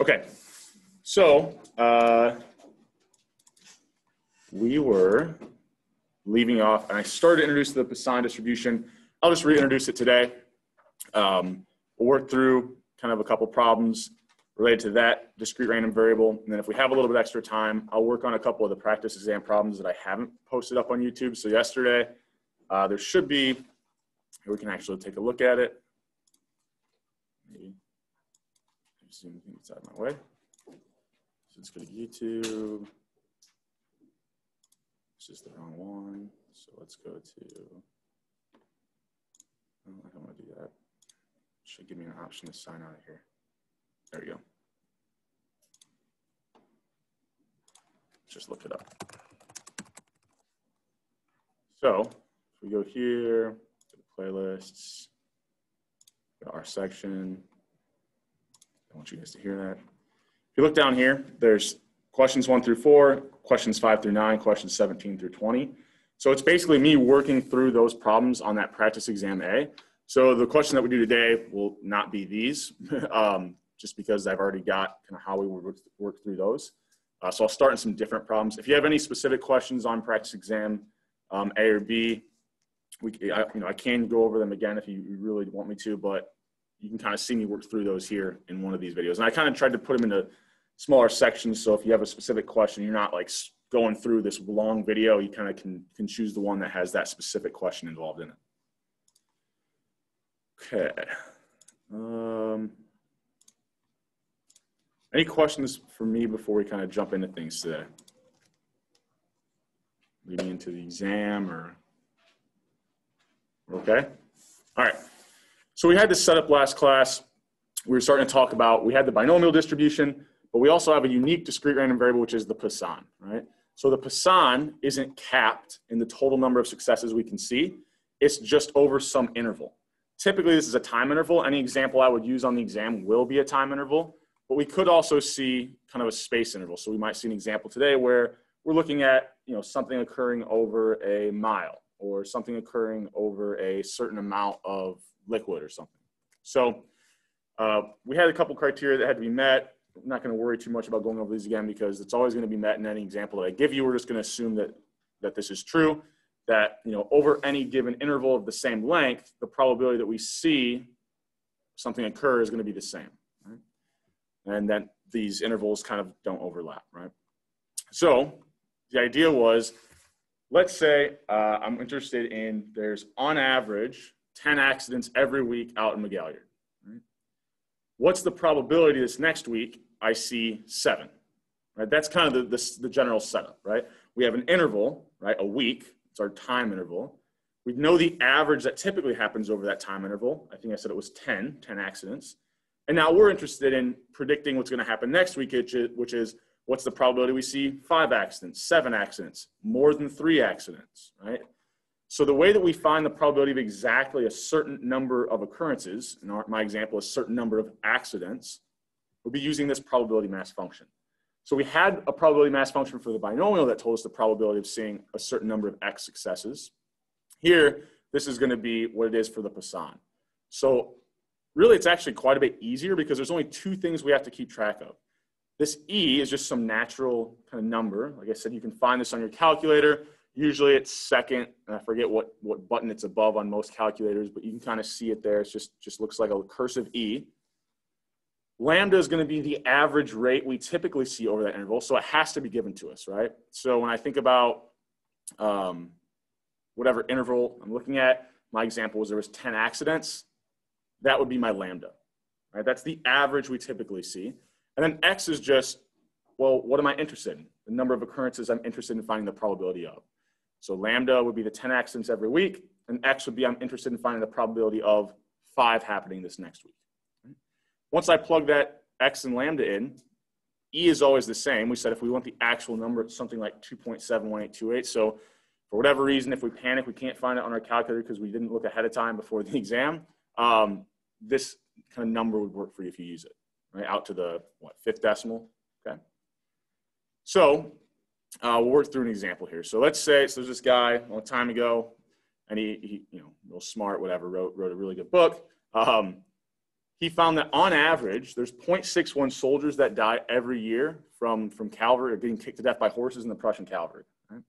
Okay, so uh, we were leaving off, and I started to introduce the Poisson distribution. I'll just reintroduce it today. Um, we'll work through kind of a couple problems related to that discrete random variable. And then if we have a little bit extra time, I'll work on a couple of the practice exam problems that I haven't posted up on YouTube. So yesterday, uh, there should be, we can actually take a look at it. Maybe zoom things out of my way. So let's go to YouTube. This is the wrong one. So let's go to, oh, I don't want to do that. Should give me an option to sign out of here. There we go. Just look it up. So if we go here, to the playlists, our section. I want you guys to hear that. If you look down here, there's questions one through four, questions five through nine, questions 17 through 20. So it's basically me working through those problems on that practice exam A. So the question that we do today will not be these, um, just because I've already got kind of how we would work through those. Uh, so I'll start in some different problems. If you have any specific questions on practice exam um, A or B, we, I, you know, I can go over them again if you really want me to, but you can kind of see me work through those here in one of these videos. And I kind of tried to put them into smaller sections. So if you have a specific question, you're not like going through this long video, you kind of can, can choose the one that has that specific question involved in it. Okay. Um, any questions for me before we kind of jump into things today? Leading into the exam or, okay? All right. So we had this set up last class. We were starting to talk about, we had the binomial distribution, but we also have a unique discrete random variable, which is the Poisson, right? So the Poisson isn't capped in the total number of successes we can see. It's just over some interval. Typically, this is a time interval. Any example I would use on the exam will be a time interval, but we could also see kind of a space interval. So we might see an example today where we're looking at you know, something occurring over a mile or something occurring over a certain amount of liquid or something. So uh, we had a couple criteria that had to be met. I'm not going to worry too much about going over these again because it's always going to be met in any example that I give you. We're just going to assume that, that this is true, that you know over any given interval of the same length, the probability that we see something occur is going to be the same. Right? And that these intervals kind of don't overlap, right? So the idea was, let's say uh, I'm interested in there's on average 10 accidents every week out in McGalliard. Right? What's the probability this next week I see seven? Right? That's kind of the, the, the general setup, right? We have an interval, right? A week, it's our time interval. We know the average that typically happens over that time interval. I think I said it was 10, 10 accidents. And now we're interested in predicting what's going to happen next week, which is what's the probability we see five accidents, seven accidents, more than three accidents, right? So the way that we find the probability of exactly a certain number of occurrences, in our, my example, a certain number of accidents, would be using this probability mass function. So we had a probability mass function for the binomial that told us the probability of seeing a certain number of x successes. Here, this is going to be what it is for the Poisson. So really, it's actually quite a bit easier because there's only two things we have to keep track of. This e is just some natural kind of number. Like I said, you can find this on your calculator. Usually it's second, and I forget what, what button it's above on most calculators, but you can kind of see it there. It just, just looks like a cursive E. Lambda is going to be the average rate we typically see over that interval, so it has to be given to us, right? So when I think about um, whatever interval I'm looking at, my example was there was 10 accidents, that would be my lambda, right? That's the average we typically see. And then X is just, well, what am I interested in? The number of occurrences I'm interested in finding the probability of. So lambda would be the 10 accidents every week, and x would be I'm interested in finding the probability of five happening this next week. Once I plug that x and lambda in, e is always the same. We said if we want the actual number, it's something like 2.71828. So for whatever reason, if we panic, we can't find it on our calculator because we didn't look ahead of time before the exam, um, this kind of number would work for you if you use it, right? Out to the, what, fifth decimal, okay? So uh, we'll work through an example here. So let's say, so there's this guy a long time ago, and he, he you know, real smart, whatever, wrote, wrote a really good book. Um, he found that on average, there's 0.61 soldiers that die every year from, from cavalry or getting kicked to death by horses in the Prussian cavalry. Right?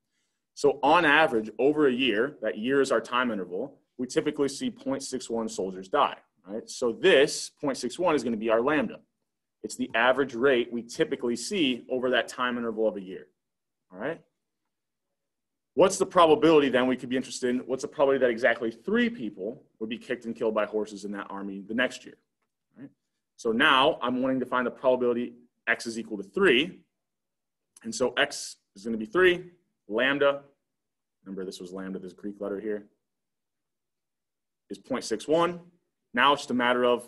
So on average, over a year, that year is our time interval, we typically see 0.61 soldiers die. Right? So this 0.61 is going to be our lambda. It's the average rate we typically see over that time interval of a year. All right. What's the probability then we could be interested in? What's the probability that exactly three people would be kicked and killed by horses in that army the next year? Right? So now I'm wanting to find the probability x is equal to three. And so x is going to be three, lambda, remember this was lambda, this Greek letter here, is 0.61. Now it's just a matter of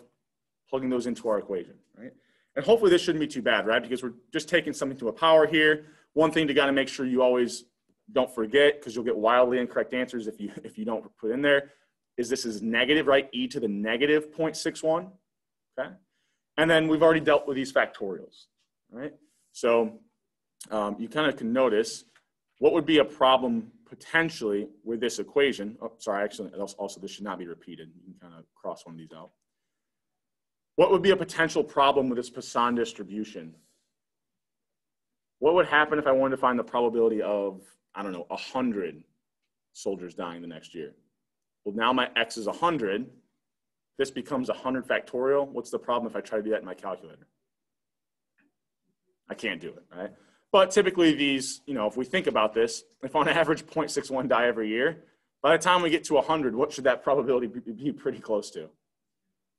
plugging those into our equation, right? And hopefully this shouldn't be too bad, right? Because we're just taking something to a power here. One thing to got to make sure you always don't forget, because you'll get wildly incorrect answers if you if you don't put in there, is this is negative, right? e to the negative 0.61, okay? And then we've already dealt with these factorials, right? So um, you kind of can notice what would be a problem potentially with this equation. Oh, sorry, actually, also this should not be repeated. You can kind of cross one of these out. What would be a potential problem with this Poisson distribution? What would happen if I wanted to find the probability of, I don't know, 100 soldiers dying the next year? Well, now my x is 100. This becomes 100 factorial. What's the problem if I try to do that in my calculator? I can't do it, right? But typically these, you know, if we think about this, if on average 0.61 die every year, by the time we get to 100, what should that probability be pretty close to?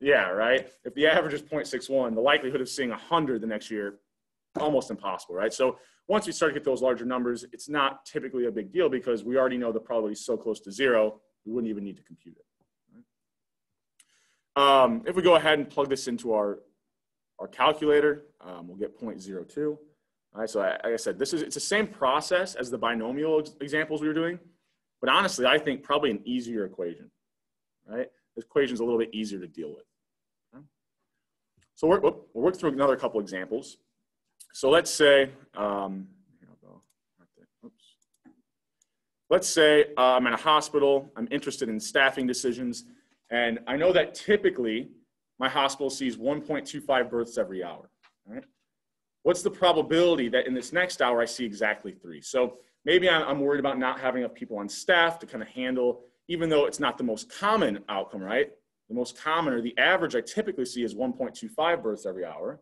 Yeah, right? If the average is 0.61, the likelihood of seeing 100 the next year, almost impossible, right? So once we start to get those larger numbers, it's not typically a big deal because we already know the probability is so close to zero, we wouldn't even need to compute it. Um, if we go ahead and plug this into our, our calculator, um, we'll get 0.02. All right, so like I said, this is it's the same process as the binomial examples we were doing, but honestly, I think probably an easier equation, right? This equation is a little bit easier to deal with. So we're, we'll work through another couple examples. So let's say, um, let's say uh, I'm in a hospital, I'm interested in staffing decisions, and I know that typically my hospital sees 1.25 births every hour. Right? What's the probability that in this next hour I see exactly three? So maybe I'm worried about not having enough people on staff to kind of handle, even though it's not the most common outcome, right? The most common or the average I typically see is 1.25 births every hour.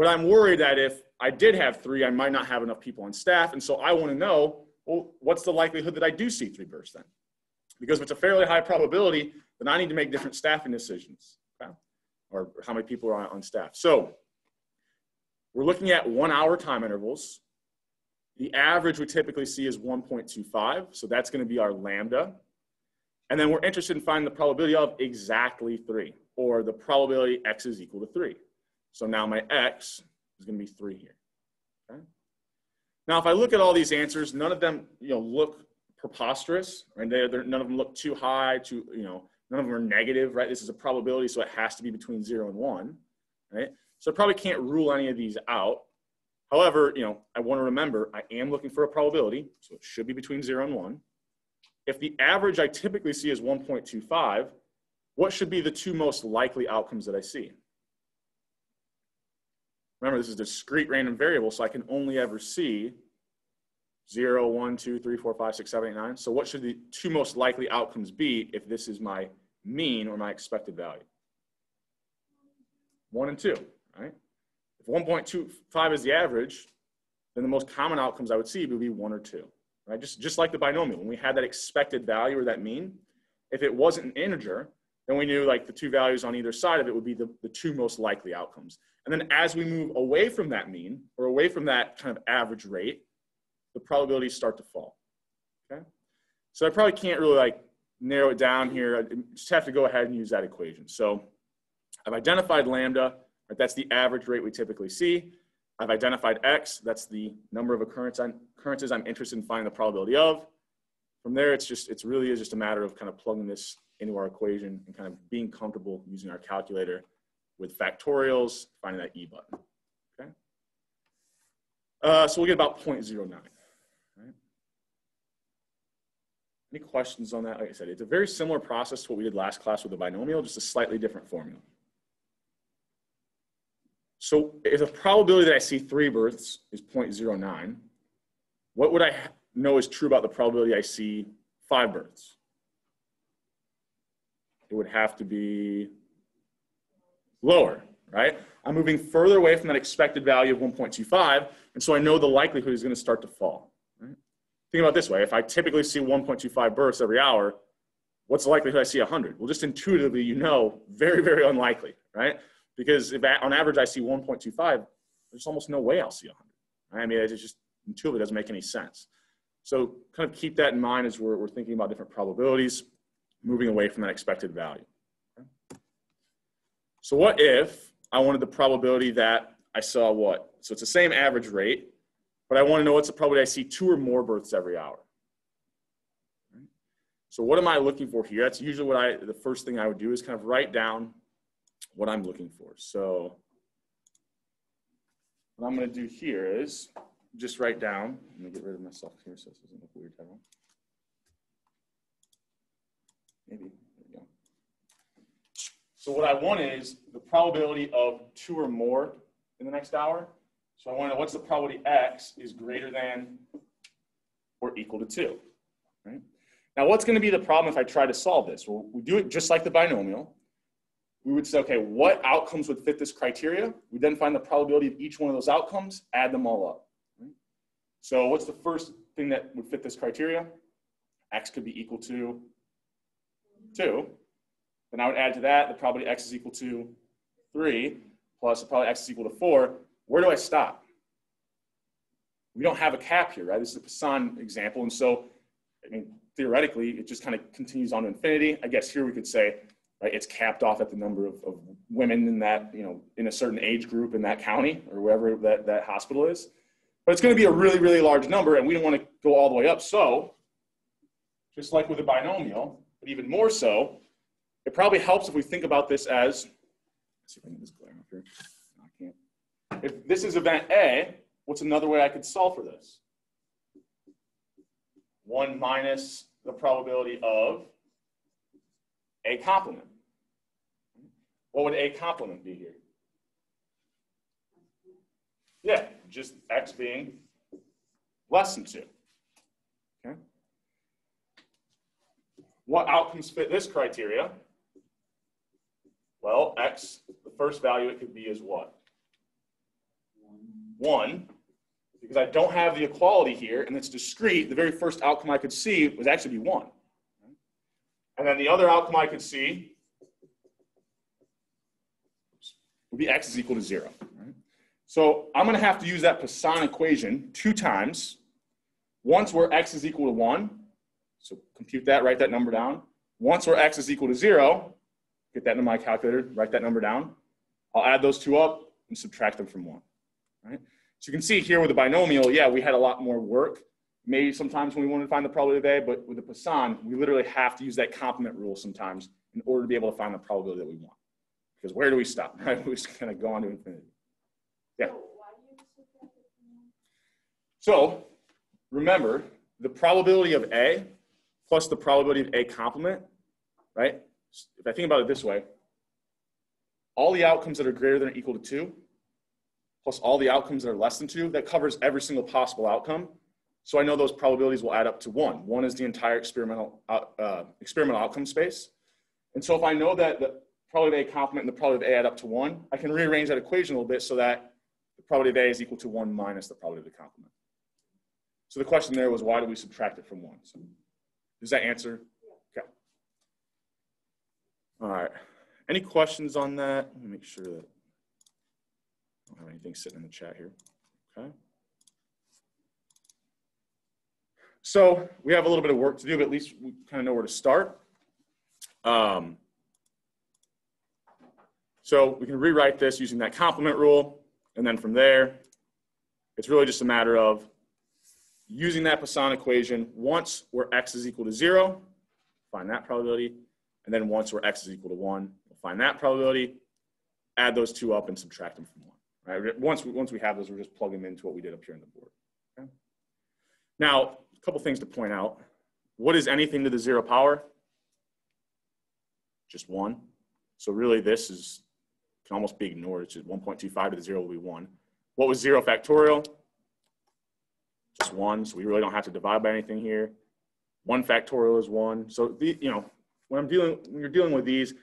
But I'm worried that if I did have three, I might not have enough people on staff. And so I want to know, well, what's the likelihood that I do see three births then? Because if it's a fairly high probability, then I need to make different staffing decisions, okay? or how many people are on, on staff. So we're looking at one hour time intervals. The average we typically see is 1.25, so that's going to be our lambda. And then we're interested in finding the probability of exactly three, or the probability x is equal to three. So now my x is going to be three here. Okay? Now, if I look at all these answers, none of them, you know, look preposterous, right? They, none of them look too high, too, you know, none of them are negative, right? This is a probability, so it has to be between zero and one, right? So I probably can't rule any of these out. However, you know, I want to remember I am looking for a probability, so it should be between zero and one. If the average I typically see is 1.25, what should be the two most likely outcomes that I see? Remember, this is a discrete random variable, so I can only ever see 0, 1, 2, 3, 4, 5, 6, 7, 8, 9. So what should the two most likely outcomes be if this is my mean or my expected value? 1 and 2, right? If 1.25 is the average, then the most common outcomes I would see would be 1 or 2 right? Just, just like the binomial, when we had that expected value or that mean, if it wasn't an integer, then we knew like the two values on either side of it would be the, the two most likely outcomes. And then as we move away from that mean or away from that kind of average rate, the probabilities start to fall, okay? So I probably can't really like narrow it down here. I just have to go ahead and use that equation. So I've identified lambda, right? That's the average rate we typically see. I've identified X, that's the number of occurrence I'm, occurrences I'm interested in finding the probability of. From there, it's just, it's really is just a matter of kind of plugging this into our equation and kind of being comfortable using our calculator with factorials, finding that E button, okay? Uh, so we'll get about 0.09, right? Any questions on that? Like I said, it's a very similar process to what we did last class with the binomial, just a slightly different formula. So if the probability that I see three births is 0.09, what would I know is true about the probability I see five births? It would have to be lower, right? I'm moving further away from that expected value of 1.25, and so I know the likelihood is going to start to fall. Right? Think about this way: if I typically see 1.25 births every hour, what's the likelihood I see 100? Well, just intuitively, you know, very, very unlikely, right? Because if on average I see 1.25, there's almost no way I'll see 100. Right? I mean, it just intuitively doesn't make any sense. So kind of keep that in mind as we're, we're thinking about different probabilities, moving away from that expected value. So what if I wanted the probability that I saw what? So it's the same average rate, but I want to know what's the probability I see two or more births every hour. So what am I looking for here? That's usually what I, the first thing I would do is kind of write down what I'm looking for. So what I'm going to do here is just write down, let me get rid of myself here so this doesn't look weird. Maybe, there go. So what I want is the probability of two or more in the next hour. So I want to know what's the probability x is greater than or equal to two, right? Now, what's going to be the problem if I try to solve this? Well, we do it just like the binomial. We would say, okay, what outcomes would fit this criteria? We then find the probability of each one of those outcomes, add them all up. So what's the first thing that would fit this criteria? X could be equal to 2. Then I would add to that the probability x is equal to 3 plus the probability x is equal to 4. Where do I stop? We don't have a cap here, right? This is a Poisson example. And so, I mean, theoretically, it just kind of continues on to infinity. I guess here we could say, right, it's capped off at the number of, of women in that, you know, in a certain age group in that county or wherever that, that hospital is. But it's going to be a really, really large number, and we don't want to go all the way up. So, just like with a binomial, but even more so, it probably helps if we think about this as, see if I can this glare up here. I can't. If this is event A, what's another way I could solve for this? 1 minus the probability of a complement. What would a complement be here? Yeah, just x being less than 2. Okay. What outcomes fit this criteria? Well, x, the first value it could be is what? 1 because I don't have the equality here and it's discrete, the very first outcome I could see would actually be 1. And then the other outcome I could see would be x is equal to 0. So I'm going to have to use that Poisson equation two times. Once where x is equal to 1, so compute that, write that number down. Once where x is equal to 0, get that into my calculator, write that number down. I'll add those two up and subtract them from 1. Right? So you can see here with the binomial, yeah, we had a lot more work. Maybe sometimes when we want to find the probability of A, but with the Poisson, we literally have to use that complement rule sometimes in order to be able to find the probability that we want. Because where do we stop, right? We just kind of go on to infinity. Yeah. So remember, the probability of A plus the probability of A complement, right? If I think about it this way, all the outcomes that are greater than or equal to 2 plus all the outcomes that are less than two, that covers every single possible outcome. So I know those probabilities will add up to one. One is the entire experimental, uh, uh, experimental outcome space. And so if I know that the probability of A complement and the probability of A add up to one, I can rearrange that equation a little bit so that the probability of A is equal to one minus the probability of the complement. So the question there was why do we subtract it from one? So does that answer? Okay. All right. Any questions on that? Let me make sure that don't have anything sitting in the chat here. Okay. So we have a little bit of work to do, but at least we kind of know where to start. Um, so we can rewrite this using that complement rule. And then from there, it's really just a matter of using that Poisson equation once where x is equal to zero, find that probability. And then once where x is equal to one, we'll find that probability, add those two up and subtract them from one. Right? Once, we, once we have those, we're just plug them into what we did up here on the board. Okay? Now, a couple things to point out. What is anything to the zero power? Just one. So really this is can almost be ignored. It's just 1.25 to the zero will be one. What was zero factorial? Just one, so we really don't have to divide by anything here. One factorial is one. So the, you know, when I'm dealing, when you're dealing with these,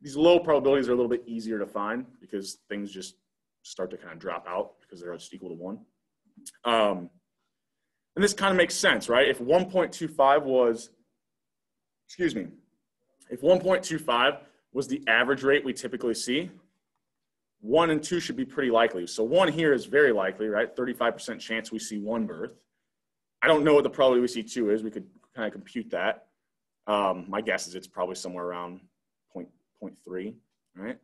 these low probabilities are a little bit easier to find because things just start to kind of drop out because they're just equal to one. Um, and this kind of makes sense, right? If 1.25 was, excuse me, if 1.25 was the average rate we typically see, one and two should be pretty likely. So one here is very likely, right? 35% chance we see one birth. I don't know what the probability we see two is. We could kind of compute that. Um, my guess is it's probably somewhere around point, point 0.3, right?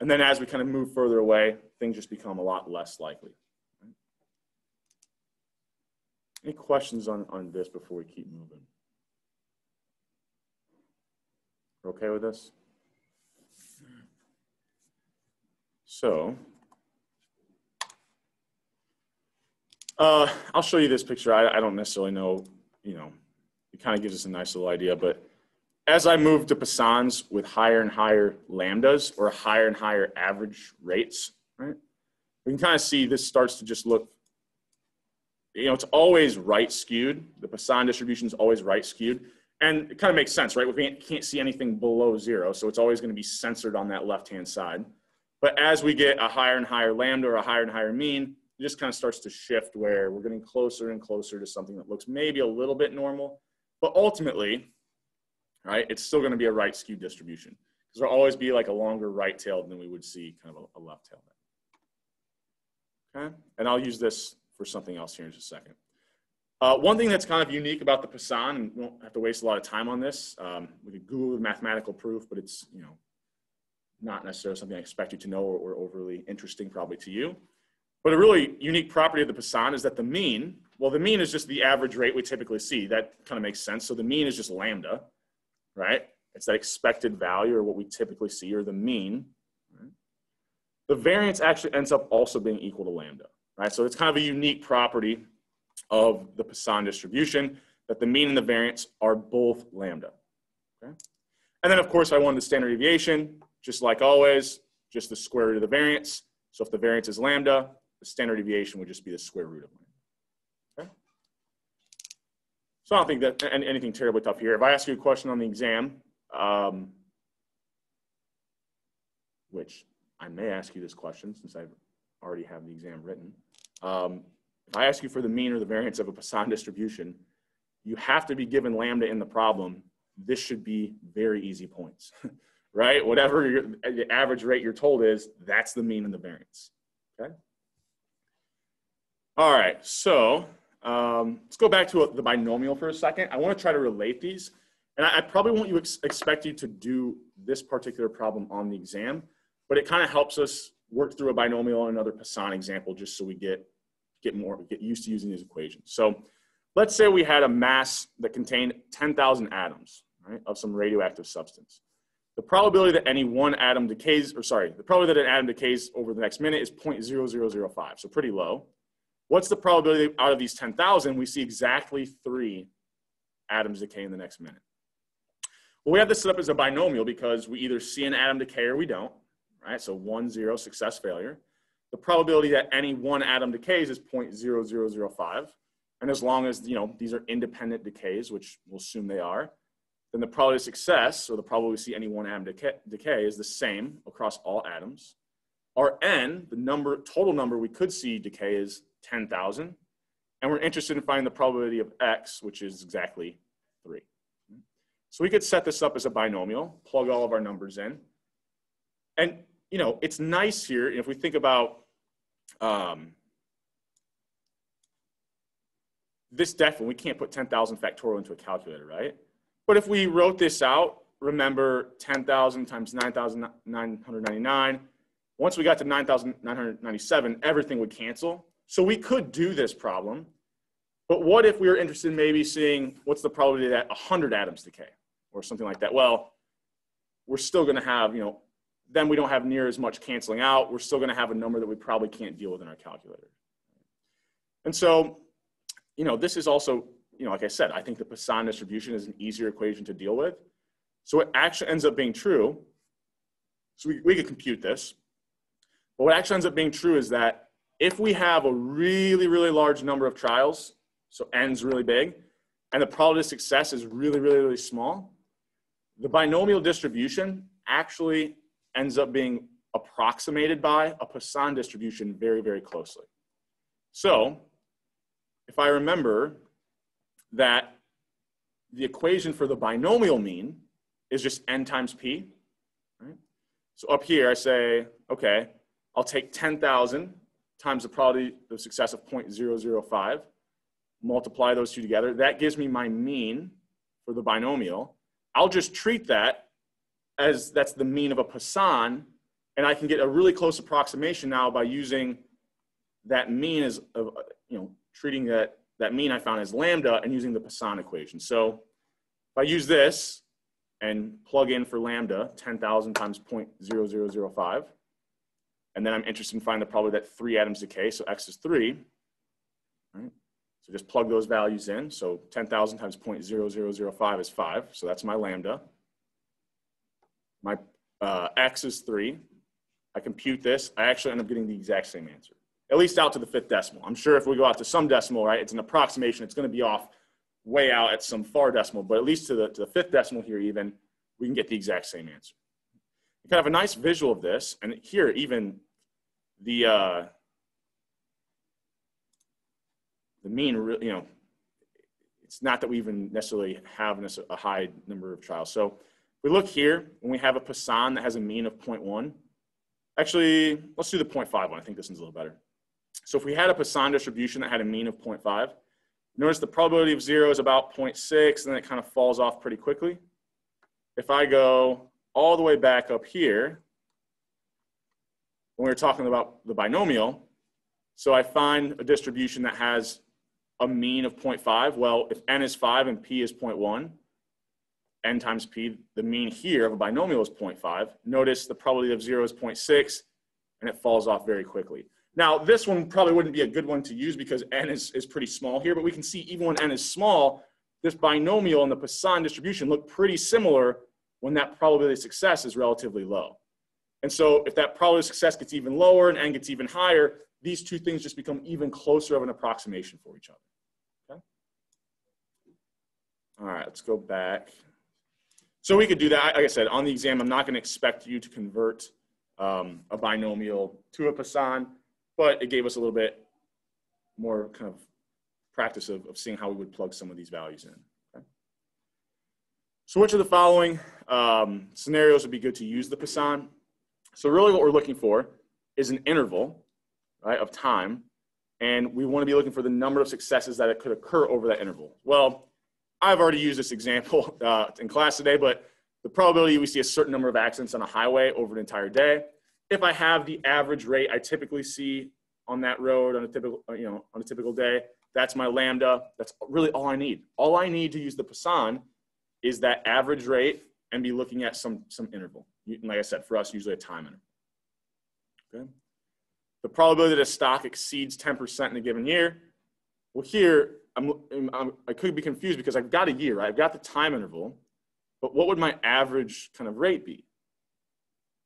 And then as we kind of move further away, things just become a lot less likely. Any questions on, on this before we keep moving? We're Okay with this? So, uh, I'll show you this picture. I, I don't necessarily know, you know, it kind of gives us a nice little idea, but as I move to Poissons with higher and higher lambdas or higher and higher average rates, right? We can kind of see this starts to just look you know, it's always right skewed. The Poisson distribution is always right skewed. And it kind of makes sense, right? We can't see anything below zero, so it's always going to be censored on that left-hand side. But as we get a higher and higher lambda or a higher and higher mean, it just kind of starts to shift where we're getting closer and closer to something that looks maybe a little bit normal. But ultimately, right, it's still going to be a right skewed distribution because there'll always be like a longer right tail than we would see kind of a, left tail. Okay, and I'll use this for something else here in just a second. Uh, one thing that's kind of unique about the Poisson, and we won't have to waste a lot of time on this. Um, we could Google the mathematical proof, but it's you know not necessarily something I expect you to know or, or overly interesting probably to you. But a really unique property of the Poisson is that the mean, well, the mean is just the average rate we typically see. That kind of makes sense. So the mean is just lambda, right? It's that expected value or what we typically see, or the mean. The variance actually ends up also being equal to lambda right? So it's kind of a unique property of the Poisson distribution that the mean and the variance are both lambda, okay? And then of course I wanted the standard deviation, just like always, just the square root of the variance. So if the variance is lambda, the standard deviation would just be the square root of lambda? So I don't think that anything terribly tough here. If I ask you a question on the exam, um, which I may ask you this question since I already have the exam written. Um, if I ask you for the mean or the variance of a Poisson distribution, you have to be given lambda in the problem. This should be very easy points, right? Whatever your, the average rate you're told is, that's the mean and the variance, okay? All right, so um, let's go back to the binomial for a second. I want to try to relate these. And I, I probably won't you ex expect you to do this particular problem on the exam, but it kind of helps us work through a binomial and another Poisson example just so we get, get more, get used to using these equations. So let's say we had a mass that contained 10,000 atoms right, of some radioactive substance. The probability that any one atom decays, or sorry, the probability that an atom decays over the next minute is 0.0005, so pretty low. What's the probability out of these 10,000 we see exactly three atoms decay in the next minute? Well, we have this set up as a binomial because we either see an atom decay or we don't right? So one, zero, success, failure. The probability that any one atom decays is 0.0005. And as long as, you know, these are independent decays, which we'll assume they are, then the probability of success, or the probability we see any one atom decay, decay is the same across all atoms. Our n, the number, total number we could see decay is 10,000. And we're interested in finding the probability of x, which is exactly three. So we could set this up as a binomial, plug all of our numbers in. And you know, it's nice here if we think about um, this definitely, we can't put 10,000 factorial into a calculator, right? But if we wrote this out, remember 10,000 times 9,999, once we got to 9,997, everything would cancel. So we could do this problem. But what if we were interested in maybe seeing what's the probability that 100 atoms decay or something like that? Well, we're still going to have, you know, then we don't have near as much canceling out. We're still going to have a number that we probably can't deal with in our calculator. And so, you know, this is also, you know, like I said, I think the Poisson distribution is an easier equation to deal with. So it actually ends up being true. So we, we could compute this. But what actually ends up being true is that if we have a really, really large number of trials, so n's really big, and the probability of success is really, really, really small, the binomial distribution actually ends up being approximated by a Poisson distribution very, very closely. So if I remember that the equation for the binomial mean is just n times p, right? So up here I say, okay, I'll take 10,000 times the probability of success of 0.005, multiply those two together. That gives me my mean for the binomial. I'll just treat that as that's the mean of a Poisson, and I can get a really close approximation now by using that mean as, uh, you know, treating that, that mean I found as lambda and using the Poisson equation. So if I use this and plug in for lambda, 10,000 times 0.0005, and then I'm interested in finding the probability that three atoms decay, so x is three, right? So just plug those values in. So 10,000 times 0.0005 is five, so that's my lambda. My uh, x is three. I compute this, I actually end up getting the exact same answer, at least out to the fifth decimal. I'm sure if we go out to some decimal, right, it's an approximation, it's gonna be off way out at some far decimal, but at least to the, to the fifth decimal here even, we can get the exact same answer. You kind of have a nice visual of this, and here even the uh, the mean, you know, it's not that we even necessarily have a high number of trials. So we look here, when we have a Poisson that has a mean of 0.1, actually, let's do the 0.5 one. I think this one's a little better. So if we had a Poisson distribution that had a mean of 0.5, notice the probability of zero is about 0.6, and then it kind of falls off pretty quickly. If I go all the way back up here, when we were talking about the binomial. So I find a distribution that has a mean of 0.5. Well, if n is 5 and p is 0.1, n times p, the mean here of a binomial is 0.5. Notice the probability of 0 is 0.6, and it falls off very quickly. Now, this one probably wouldn't be a good one to use because n is, is pretty small here, but we can see even when n is small, this binomial and the Poisson distribution look pretty similar when that probability of success is relatively low. And so if that probability of success gets even lower and n gets even higher, these two things just become even closer of an approximation for each other. Okay? All right, let's go back. So we could do that. Like I said, on the exam, I'm not going to expect you to convert um, a binomial to a Poisson, but it gave us a little bit more kind of practice of, of seeing how we would plug some of these values in. Okay? So which of the following um, scenarios would be good to use the Poisson? So really what we're looking for is an interval, right, of time. And we want to be looking for the number of successes that it could occur over that interval. Well, I've already used this example uh, in class today, but the probability we see a certain number of accidents on a highway over an entire day. If I have the average rate I typically see on that road on a typical, uh, you know, on a typical day, that's my lambda. That's really all I need. All I need to use the Poisson is that average rate and be looking at some, some interval like I said, for us, usually a time interval. Okay. The probability that a stock exceeds 10% in a given year. Well, here, I'm, I'm, i could be confused because I've got a year, right? I've got the time interval, but what would my average kind of rate be?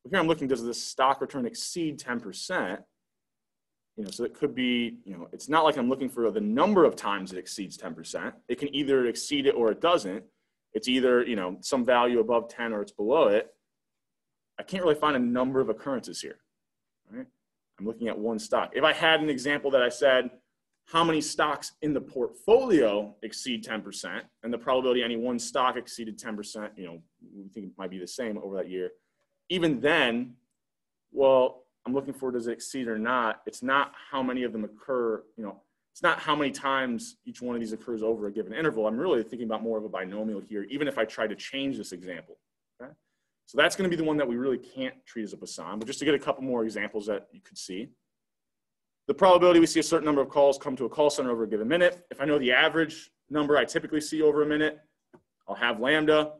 Here I'm looking, does the stock return exceed 10%? You know, so it could be, you know, it's not like I'm looking for the number of times it exceeds 10%. It can either exceed it or it doesn't. It's either, you know, some value above 10 or it's below it. I can't really find a number of occurrences here. Right? I'm looking at one stock. If I had an example that I said, how many stocks in the portfolio exceed 10%, and the probability any one stock exceeded 10%, you know, we think it might be the same over that year. Even then, well, I'm looking for does it exceed or not. It's not how many of them occur, you know, it's not how many times each one of these occurs over a given interval. I'm really thinking about more of a binomial here, even if I try to change this example. Okay? So that's going to be the one that we really can't treat as a Poisson. But just to get a couple more examples that you could see. The probability we see a certain number of calls come to a call center over a given minute. If I know the average number I typically see over a minute, I'll have lambda.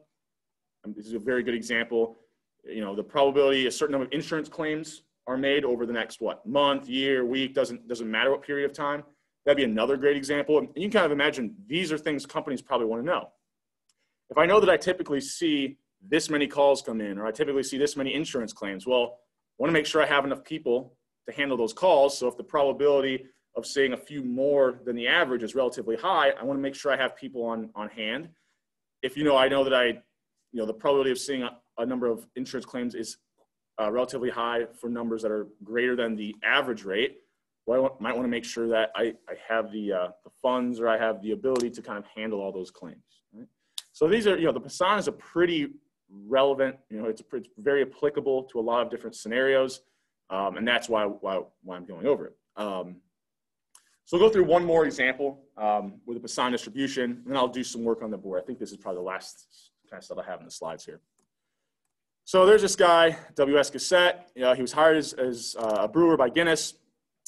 And this is a very good example. You know, the probability a certain number of insurance claims are made over the next what month, year, week doesn't doesn't matter what period of time. That'd be another great example. And you can kind of imagine these are things companies probably want to know. If I know that I typically see this many calls come in, or I typically see this many insurance claims. Well, I want to make sure I have enough people to handle those calls. So if the probability of seeing a few more than the average is relatively high, I want to make sure I have people on, on hand. If you know, I know that I, you know, the probability of seeing a, number of insurance claims is uh, relatively high for numbers that are greater than the average rate. Well, I want, might want to make sure that I, I have the, uh, the funds or I have the ability to kind of handle all those claims. Right? So these are, you know, the Poisson is a pretty relevant, you know, it's, it's very applicable to a lot of different scenarios. Um, and that's why, why, why I'm going over it. Um, so we'll go through one more example um, with a Poisson distribution, and then I'll do some work on the board. I think this is probably the last kind of stuff I have in the slides here. So there's this guy, W.S. Gosset. You know, he was hired as, as uh, a brewer by Guinness.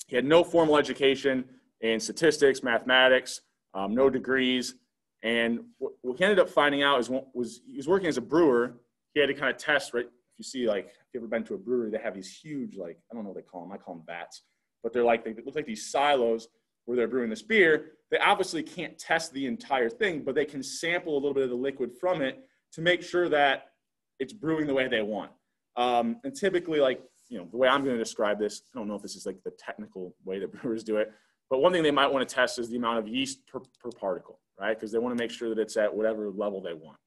He had no formal education in statistics, mathematics, um, no degrees. And what, he ended up finding out is was he was working as a brewer. He had to kind of test, right? If you see, like, if you ever been to a brewery, they have these huge, like, I don't know what they call them. I call them vats, but they're like, they look like these silos where they're brewing this beer, they obviously can't test the entire thing, but they can sample a little bit of the liquid from it to make sure that it's brewing the way they want. Um, and typically, like, you know, the way I'm going to describe this, I don't know if this is like the technical way that brewers do it, but one thing they might want to test is the amount of yeast per, per particle, right? Because they want to make sure that it's at whatever level they want.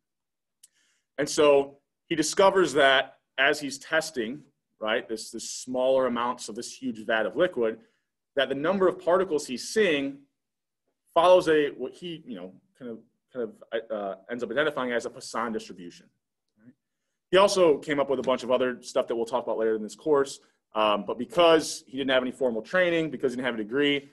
And so he discovers that as he's testing, right, this, this smaller amounts of this huge vat of liquid, that the number of particles he's seeing follows a what he you know kind of kind of uh, ends up identifying as a Poisson distribution. He also came up with a bunch of other stuff that we'll talk about later in this course. Um, but because he didn't have any formal training, because he didn't have a degree,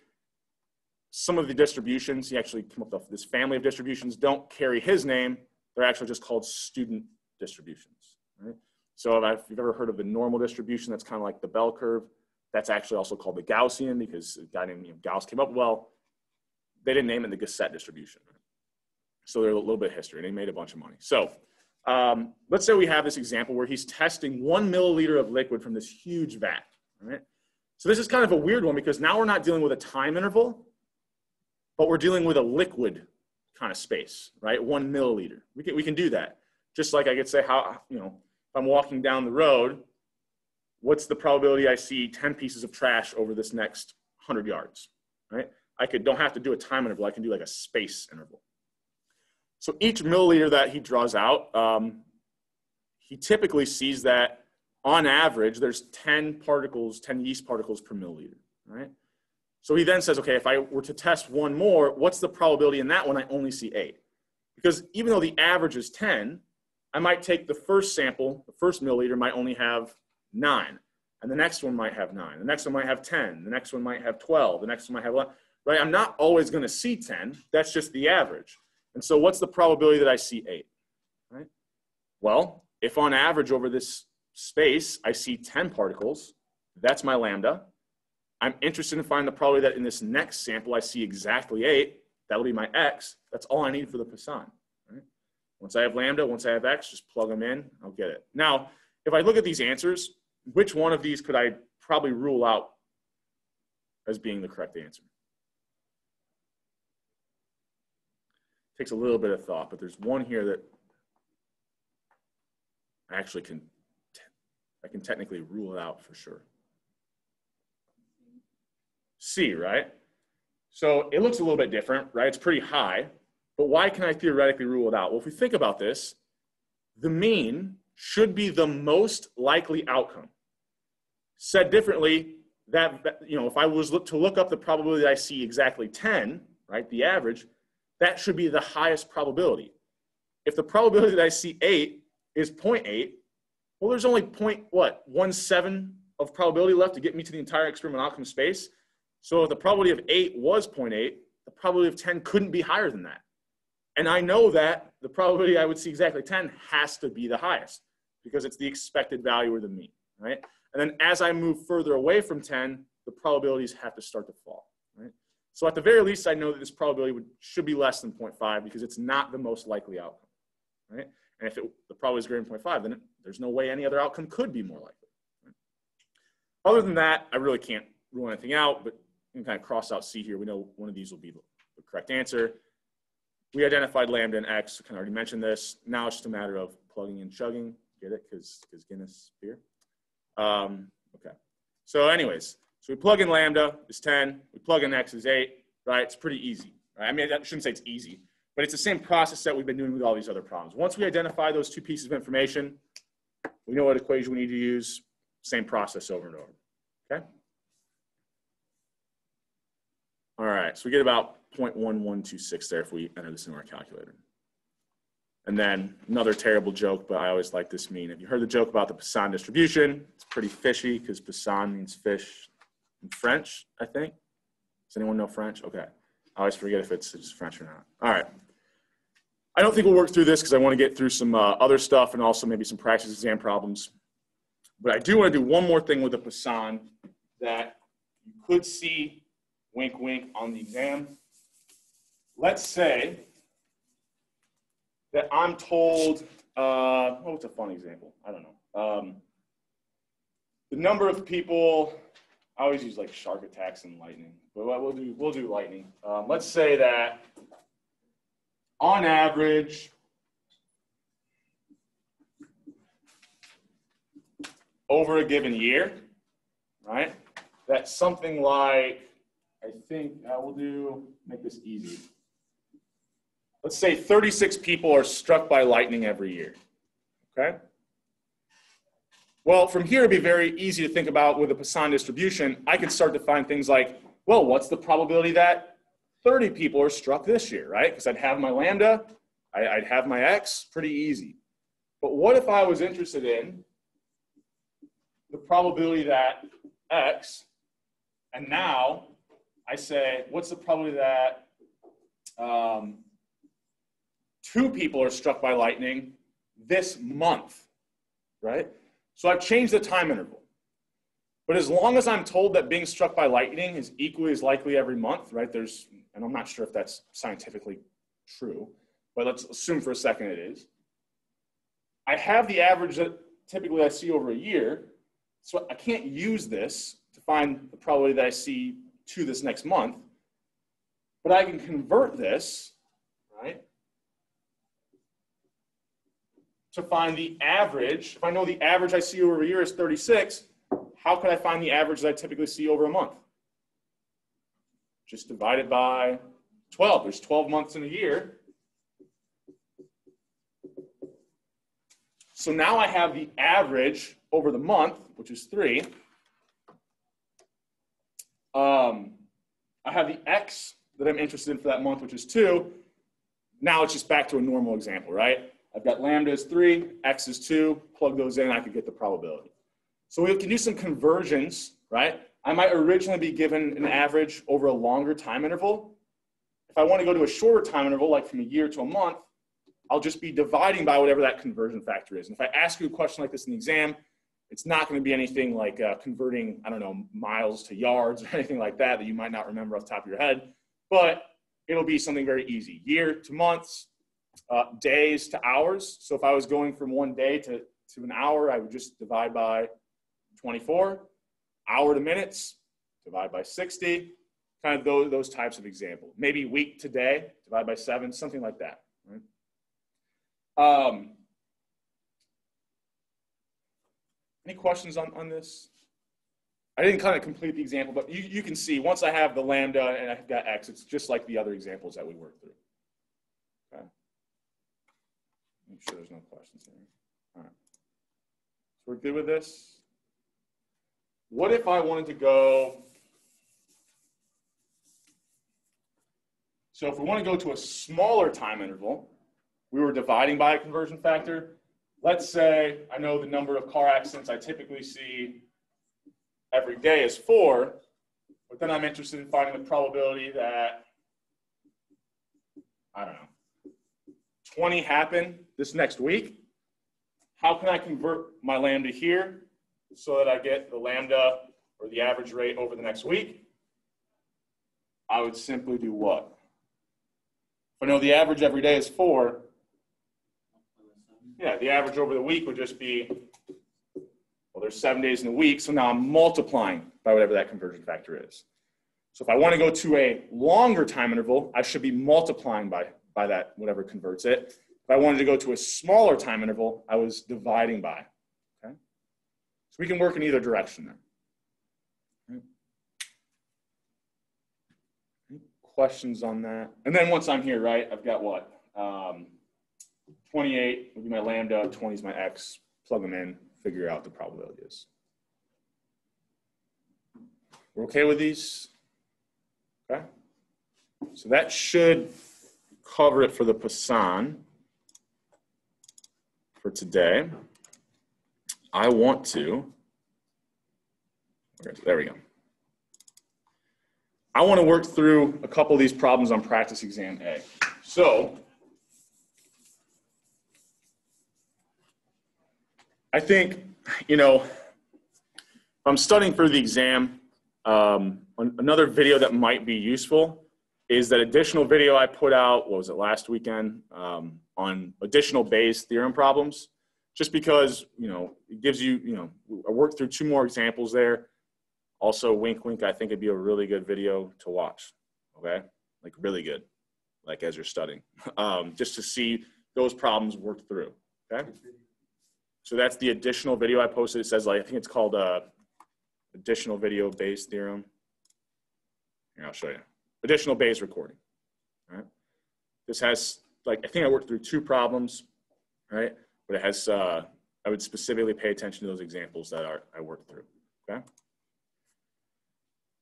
some of the distributions he actually came up with this family of distributions don't carry his name. They're actually just called student distributions. Right? So if you've ever heard of the normal distribution, that's kind of like the bell curve. That's actually also called the Gaussian because a guy named Gauss came up. Well, they didn't name it the Gosset distribution. So they're a little bit of history, and he made a bunch of money. So um, let's say we have this example where he's testing one milliliter of liquid from this huge vat. Right? So this is kind of a weird one because now we're not dealing with a time interval, but we're dealing with a liquid kind of space, right? One milliliter. We can, we can do that. Just like I could say how, you know, if I'm walking down the road what's the probability I see 10 pieces of trash over this next 100 yards, right? I could don't have to do a time interval. I can do like a space interval. So each milliliter that he draws out, um, he typically sees that on average, there's 10 particles, 10 yeast particles per milliliter, right? So he then says, okay, if I were to test one more, what's the probability in that one I only see eight? Because even though the average is 10, I might take the first sample, the first milliliter might only have nine. And the next one might have nine. The next one might have 10. The next one might have 12. The next one might have 11. Right? I'm not always going to see 10. That's just the average. And so what's the probability that I see eight? Right? Well, if on average over this space I see 10 particles, that's my lambda. I'm interested in finding the probability that in this next sample I see exactly eight. That'll be my x. That's all I need for the Poisson. Right? Once I have lambda, once I have x, just plug them in. I'll get it. Now, if I look at these answers, which one of these could I probably rule out as being the correct answer? Takes a little bit of thought, but there's one here that I actually can, I can technically rule it out for sure. C, right? So it looks a little bit different, right? It's pretty high, but why can I theoretically rule it out? Well, if we think about this, the mean should be the most likely outcome. Said differently, that, you know, if I was look, to look up the probability that I see exactly 10, right, the average, that should be the highest probability. If the probability that I see 8 is 0.8, well, there's only point what one seven of probability left to get me to the entire experimental outcome space. So if the probability of 8 was 0.8, the probability of 10 couldn't be higher than that. And I know that the probability I would see exactly 10 has to be the highest because it's the expected value or the mean, right? And then as I move further away from 10, the probabilities have to start to fall? So at the very least, I know that this probability would, should be less than 0.5 because it's not the most likely outcome, right? And if it, the probability is greater than 0.5, then it, there's no way any other outcome could be more likely. Right? Other than that, I really can't rule anything out, but you can kind of cross out C here. We know one of these will be the, correct answer. We identified lambda and x, I kind of already mentioned this. Now it's just a matter of plugging and chugging. Get it? Because Guinness beer. Um, okay. So anyways, So we plug in lambda is 10, we plug in x is 8, right? It's pretty easy. Right? I mean, I shouldn't say it's easy, but it's the same process that we've been doing with all these other problems. Once we identify those two pieces of information, we know what equation we need to use, same process over and over, okay? All right, so we get about 0.1126 there if we enter this into our calculator. And then another terrible joke, but I always like this mean. Have you heard the joke about the Poisson distribution? It's pretty fishy because Poisson means fish French, I think. Does anyone know French? Okay. I always forget if it's, it's French or not. All right. I don't think we'll work through this because I want to get through some uh, other stuff and also maybe some practice exam problems. But I do want to do one more thing with the Poisson that you could see, wink, wink, on the exam. Let's say that I'm told, uh, oh, it's a fun example? I don't know. Um, the number of people, I always use like shark attacks and lightning, but we'll do, we'll do lightning. Um, let's say that on average, over a given year, right? That's something like, I think I will do, make this easy. Let's say 36 people are struck by lightning every year, okay? Well, from here, it'd be very easy to think about with a Poisson distribution. I could start to find things like, well, what's the probability that 30 people are struck this year, right? Because I'd have my lambda, I'd have my x, pretty easy. But what if I was interested in the probability that x, and now I say, what's the probability that um, two people are struck by lightning this month, right? So I've changed the time interval. But as long as I'm told that being struck by lightning is equally as likely every month, right? There's, and I'm not sure if that's scientifically true, but let's assume for a second it is. I have the average that typically I see over a year, so I can't use this to find the probability that I see to this next month, but I can convert this, right, to find the average. If I know the average I see over a year is 36, how could I find the average that I typically see over a month? Just divide it by 12. There's 12 months in a year. So now I have the average over the month, which is 3. Um, I have the x that I'm interested in for that month, which is 2. Now it's just back to a normal example, right? I've got lambda is three, x is two, plug those in, I could get the probability. So we can do some conversions, right? I might originally be given an average over a longer time interval. If I want to go to a shorter time interval, like from a year to a month, I'll just be dividing by whatever that conversion factor is. And if I ask you a question like this in the exam, it's not going to be anything like uh, converting, I don't know, miles to yards or anything like that that you might not remember off the top of your head, but it'll be something very easy. Year to months, uh, days to hours. So if I was going from one day to, to an hour, I would just divide by 24. Hour to minutes, divide by 60. Kind of those, those types of examples. Maybe week to day, divide by seven, something like that. Right? Um, any questions on, on this? I didn't kind of complete the example, but you, you can see once I have the lambda and I've got x, it's just like the other examples that we worked through. Okay. Make sure there's no questions here. All right. So we're good with this? What if I wanted to go, so if we want to go to a smaller time interval, we were dividing by a conversion factor. Let's say I know the number of car accidents I typically see every day is four, but then I'm interested in finding the probability that, I don't know, 20 happen this next week, how can I convert my lambda here so that I get the lambda or the average rate over the next week? I would simply do what? If I know the average every day is four, yeah, the average over the week would just be, well, there's seven days in the week, so now I'm multiplying by whatever that conversion factor is. So if I want to go to a longer time interval, I should be multiplying by by that, whatever converts it. If I wanted to go to a smaller time interval, I was dividing by. Okay? So we can work in either direction there. questions on that? And then once I'm here, right, I've got what? Um, 28 would be my lambda, 20 is my x, plug them in, figure out the probability is. We're okay with these? Okay. So that should cover it for the Poisson for today. I want to, there we go. I want to work through a couple of these problems on practice exam A. So I think, you know, I'm studying for the exam. Um, another video that might be useful is that additional video I put out, what was it, last weekend, um, on additional Bayes theorem problems, just because, you know, it gives you, you know, I worked through two more examples there. Also, wink, wink, I think it'd be a really good video to watch, okay? Like really good, like as you're studying, um, just to see those problems worked through, okay? So that's the additional video I posted. It says like, I think it's called uh, additional video Bayes theorem. Here, I'll show you. Additional Bayes recording, right? This has, like, I think I worked through two problems, right? But it has, uh, I would specifically pay attention to those examples that are, I worked through, okay?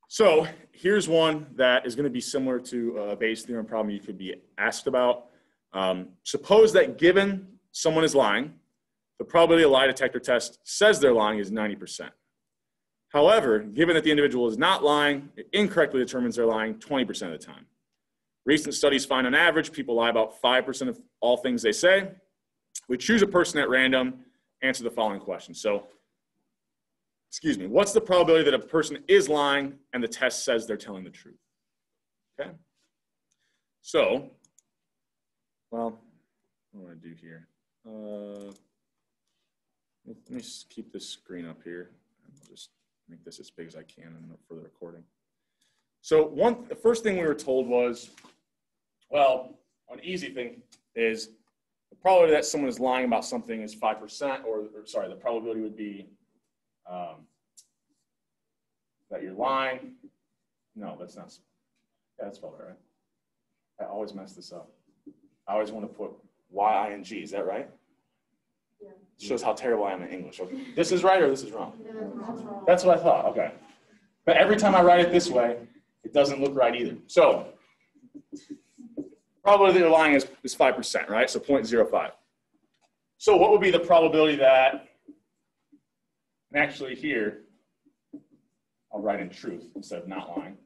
So here's one that is gonna be similar to a Bayes theorem problem you could be asked about. Um, suppose that given someone is lying, the probability a lie detector test says they're lying is 90%. However, given that the individual is not lying, it incorrectly determines they're lying 20% of the time. Recent studies find on average people lie about 5% of all things they say. We choose a person at random, answer the following question. So, excuse me, what's the probability that a person is lying and the test says they're telling the truth? Okay. So, well, what do I do here? Uh, let me keep this screen up here. I'll just make this as big as I can for the recording. So one, the first thing we were told was, well, an easy thing is the probability that someone is lying about something is 5%, or, or sorry, the probability would be um, that you're lying. No, that's not, yeah, that's spelled right. I always mess this up. I always want to put Y-I-N-G, is that right? Shows how terrible I am in English. Okay. This is right or this is wrong? That's what I thought. Okay. But every time I write it this way, it doesn't look right either. So probability they're lying is, is 5%, right? So 0.05. So what would be the probability that, and actually here, I'll write in truth instead of not lying.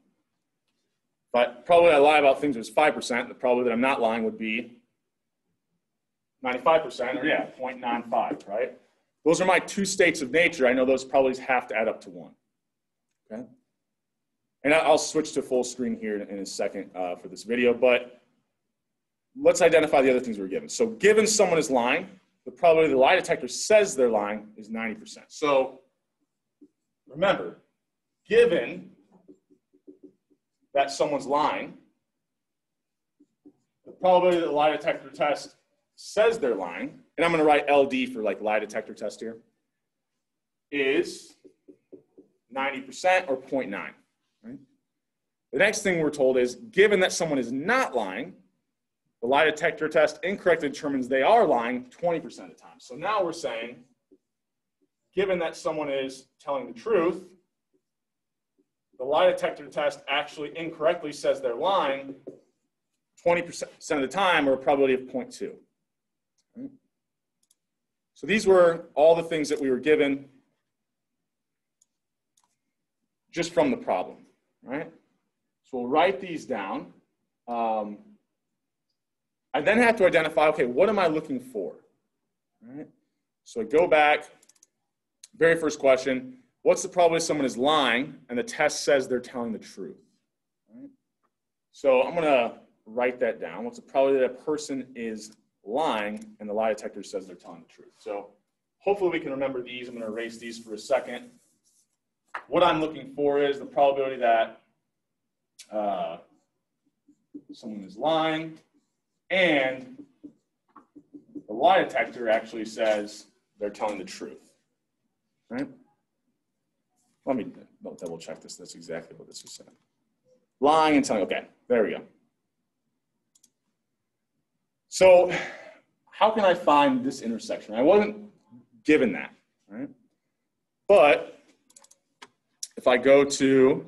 But probably I lie about things is 5%. The probability that I'm not lying would be 95%, or yeah, 0.95, right? Those are my two states of nature. I know those probabilities have to add up to one, okay? And I'll switch to full screen here in a second uh, for this video, but let's identify the other things we're given. So given someone is lying, the probability the lie detector says they're lying is 90%. So remember, given that someone's lying, the probability that the lie detector test says they're lying, and I'm going to write LD for like lie detector test here, is 90% or 0.9. Right? The next thing we're told is given that someone is not lying, the lie detector test incorrectly determines they are lying 20% of the time. So now we're saying, given that someone is telling the truth, the lie detector test actually incorrectly says they're lying 20% of the time or a probability of 0.2. So these were all the things that we were given just from the problem, right? So we'll write these down. Um, I then have to identify, okay, what am I looking for? Right? So I go back, very first question, what's the probability someone is lying and the test says they're telling the truth? Right? So I'm gonna write that down. What's the probability that a person is lying and the lie detector says they're telling the truth. So hopefully we can remember these. I'm going to erase these for a second. What I'm looking for is the probability that uh, someone is lying and the lie detector actually says they're telling the truth. Right? Let me double check this. That's exactly what this is saying. Lying and telling, okay. There we go. So how can I find this intersection? I wasn't given that, right? But if I go to,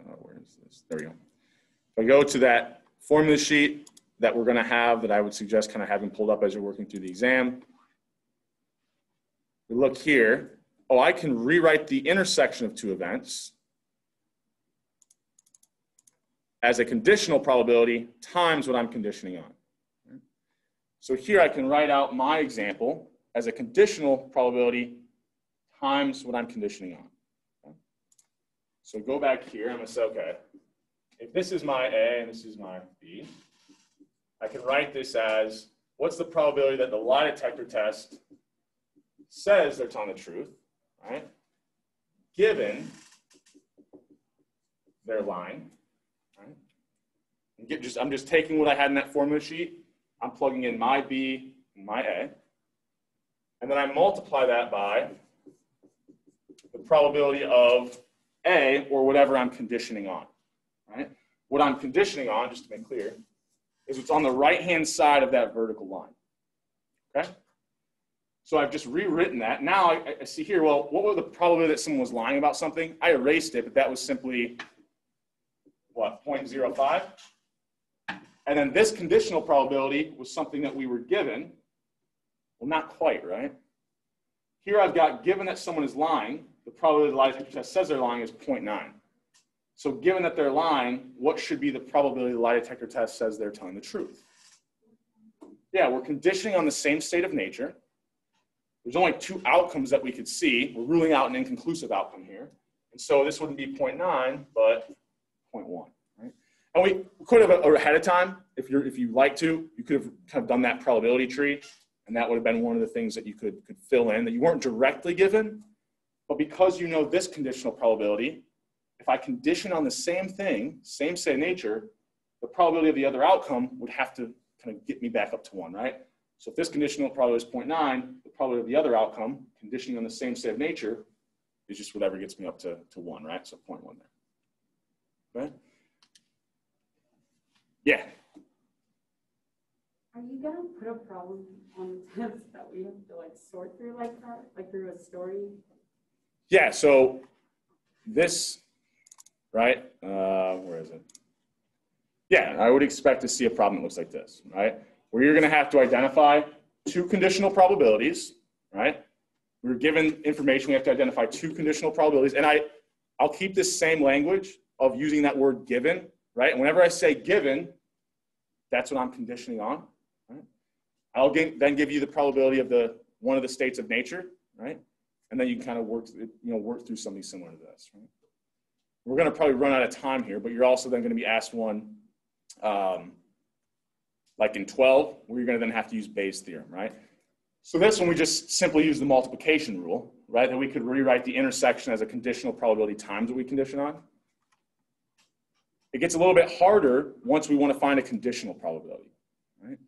uh, where is this? There we go. If I go to that formula sheet that we're going to have that I would suggest kind of having pulled up as you're working through the exam, we look here. Oh, I can rewrite the intersection of two events as a conditional probability times what I'm conditioning on. So here I can write out my example as a conditional probability times what I'm conditioning on. So go back here, I'm gonna say, okay, if this is my A and this is my B, I can write this as, what's the probability that the lie detector test says they're telling the truth, right? Given their line, get just, I'm just taking what I had in that formula sheet. I'm plugging in my B and my A. And then I multiply that by the probability of A or whatever I'm conditioning on, right? What I'm conditioning on, just to make clear, is what's on the right-hand side of that vertical line, okay? So I've just rewritten that. Now I, I see here, well, what was the probability that someone was lying about something? I erased it, but that was simply, what, 0.05? And then this conditional probability was something that we were given. Well, not quite, right? Here I've got given that someone is lying, the probability the lie detector test says they're lying is 0.9. So given that they're lying, what should be the probability the lie detector test says they're telling the truth? Yeah, we're conditioning on the same state of nature. There's only two outcomes that we could see. We're ruling out an inconclusive outcome here. And so this wouldn't be 0.9, but 0.1. And we could have ahead of time, if you're if you like to, you could have kind of done that probability tree, and that would have been one of the things that you could could fill in that you weren't directly given, but because you know this conditional probability, if I condition on the same thing, same say nature, the probability of the other outcome would have to kind of get me back up to one, right? So if this conditional probability is 0.9, the probability of the other outcome, conditioning on the same state of nature, is just whatever gets me up to, to one, right? So 0.1 there. Okay? Yeah. Are you gonna put a problem on the test that we have to like sort through like that, like through a story? Yeah, so this, right? Uh, where is it? Yeah, I would expect to see a problem that looks like this, right? Where you're gonna have to identify two conditional probabilities, right? We're given information, we have to identify two conditional probabilities. And I, I'll keep this same language of using that word given right? And whenever I say given, that's what I'm conditioning on. Right? I'll get, then give you the probability of the one of the states of nature, right? And then you can kind of work, you know, work through something similar to this, right? We're going to probably run out of time here, but you're also then going to be asked one, um, like in 12, where you're going to then have to use Bayes' theorem, right? So this one, we just simply use the multiplication rule, right? That we could rewrite the intersection as a conditional probability times what we condition on. It gets a little bit harder once we want to find a conditional probability, right?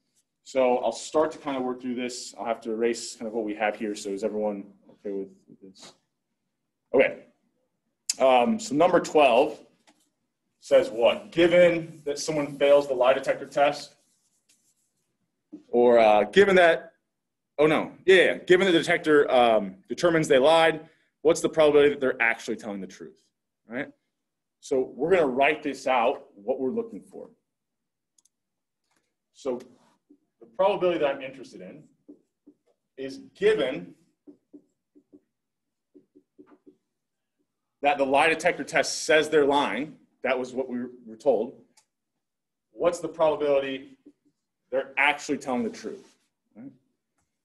So I'll start to kind of work through this. I'll have to erase kind of what we have here. So is everyone okay with, with this? Okay. Um, so number 12 says what? Given that someone fails the lie detector test, or uh, given that, oh no, yeah, yeah. given the detector um, determines they lied, what's the probability that they're actually telling the truth, right? So we're going to write this out, what we're looking for. So the probability that I'm interested in is given that the lie detector test says they're lying, that was what we were told, what's the probability they're actually telling the truth?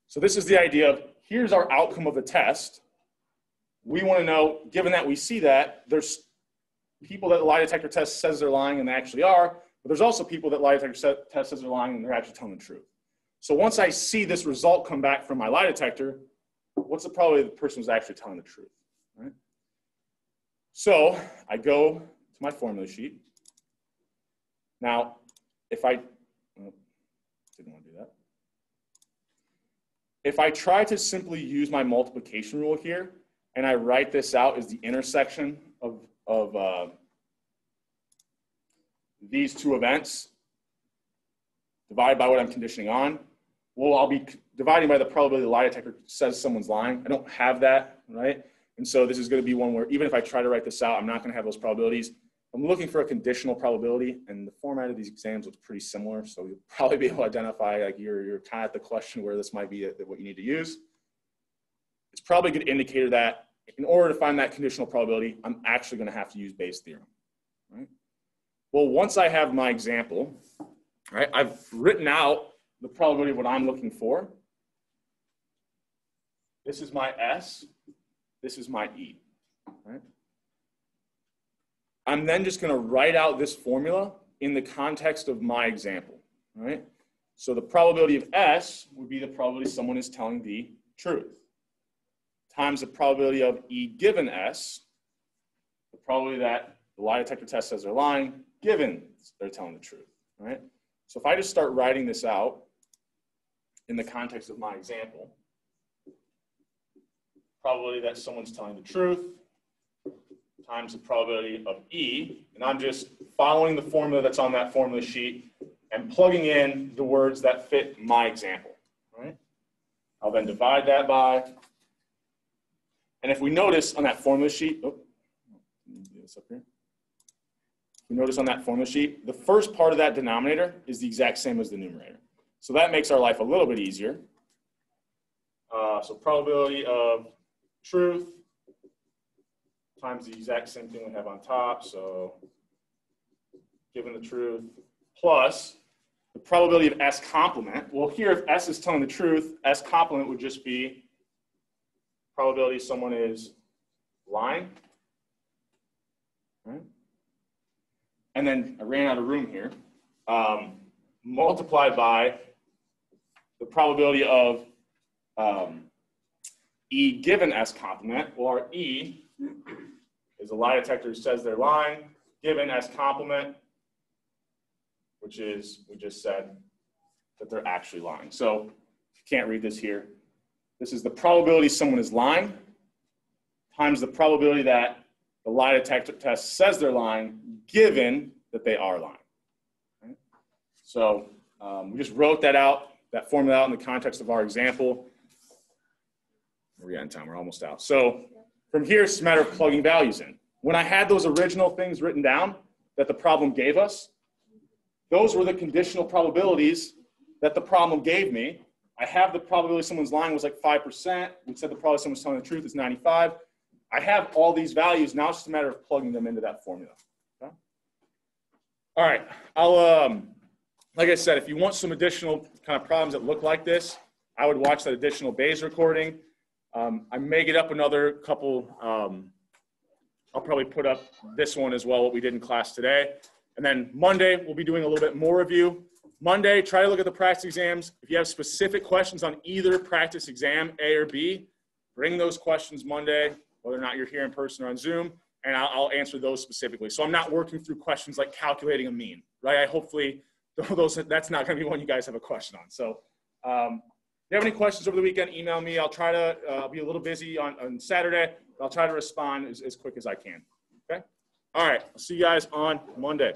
So this is the idea of here's our outcome of the test. We want to know, given that we see that, there's people that lie detector test says they're lying and they actually are, but there's also people that lie detector test says they're lying and they're actually telling the truth. So once I see this result come back from my lie detector, what's the probability the person was actually telling the truth, right? So I go to my formula sheet. Now, if I, oh, didn't want to do that. If I try to simply use my multiplication rule here, and I write this out as the intersection of of uh, these two events divided by what I'm conditioning on. Well, I'll be dividing by the probability the lie detector says someone's lying. I don't have that, right? And so this is going to be one where even if I try to write this out, I'm not going to have those probabilities. I'm looking for a conditional probability, and the format of these exams looks pretty similar. So you'll probably be able to identify like you're, you're kind of at the question where this might be a, what you need to use. It's probably a good indicator that in order to find that conditional probability, I'm actually going to have to use Bayes' theorem, right? Well, once I have my example, right, I've written out the probability of what I'm looking for. This is my S. This is my E, right? I'm then just going to write out this formula in the context of my example, right? So the probability of S would be the probability someone is telling the truth times the probability of E given S, the probability that the lie detector test says they're lying, given they're telling the truth, right? So if I just start writing this out in the context of my example, probability that someone's telling the truth times the probability of E, and I'm just following the formula that's on that formula sheet and plugging in the words that fit my example, right? I'll then divide that by, and if we notice on that formula sheet, oh, this up here. We notice on that formula sheet, the first part of that denominator is the exact same as the numerator. So that makes our life a little bit easier. Uh, so probability of truth times the exact same thing we have on top. So given the truth plus the probability of S complement. Well, here, if S is telling the truth, S complement would just be probability someone is lying. Right? And then I ran out of room here. Um, multiplied by the probability of um, E given S complement, or E is a lie detector who says they're lying, given S complement, which is, we just said that they're actually lying. So you can't read this here. This is the probability someone is lying times the probability that the lie detector test says they're lying, given that they are lying. Right? So um, we just wrote that out, that formula out in the context of our example. We're getting time, we're almost out. So from here, it's a matter of plugging values in. When I had those original things written down that the problem gave us, those were the conditional probabilities that the problem gave me. I have the probability someone's lying was like 5%. We said the probability someone's telling the truth is 95. I have all these values. Now it's just a matter of plugging them into that formula. Okay? All right. I'll, um, like I said, if you want some additional kind of problems that look like this, I would watch that additional Bayes recording. Um, I may get up another couple. Um, I'll probably put up this one as well, what we did in class today. And then Monday, we'll be doing a little bit more review. Monday, try to look at the practice exams. If you have specific questions on either practice exam, A or B, bring those questions Monday, whether or not you're here in person or on Zoom, and I'll, I'll answer those specifically. So I'm not working through questions like calculating a mean, right? I hopefully those that's not going to be one you guys have a question on. So um, you have any questions over the weekend, email me. I'll try to uh, be a little busy on, on Saturday. I'll try to respond as, as quick as I can. Okay? All right. I'll see you guys on Monday.